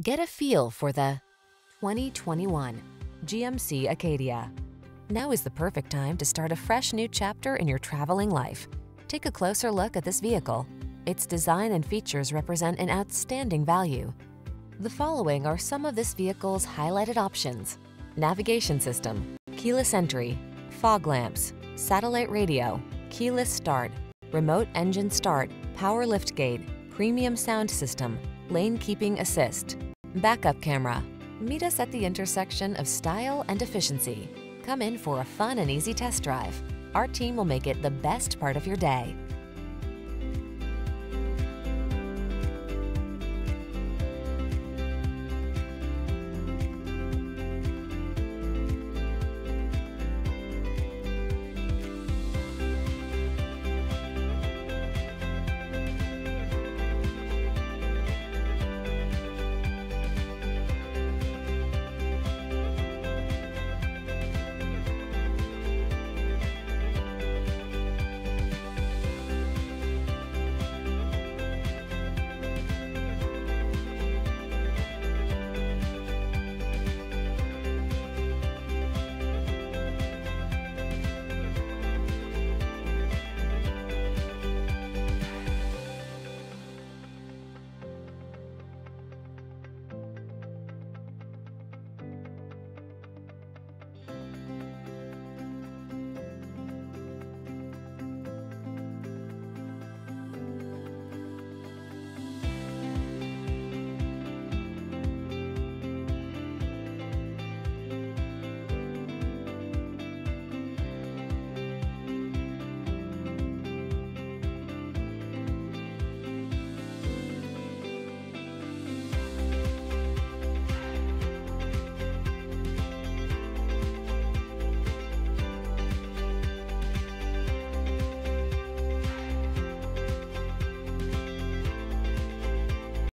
Get a feel for the 2021 GMC Acadia. Now is the perfect time to start a fresh new chapter in your traveling life. Take a closer look at this vehicle. Its design and features represent an outstanding value. The following are some of this vehicle's highlighted options. Navigation system, keyless entry, fog lamps, satellite radio, keyless start, remote engine start, power liftgate, premium sound system, lane keeping assist, backup camera. Meet us at the intersection of style and efficiency. Come in for a fun and easy test drive. Our team will make it the best part of your day.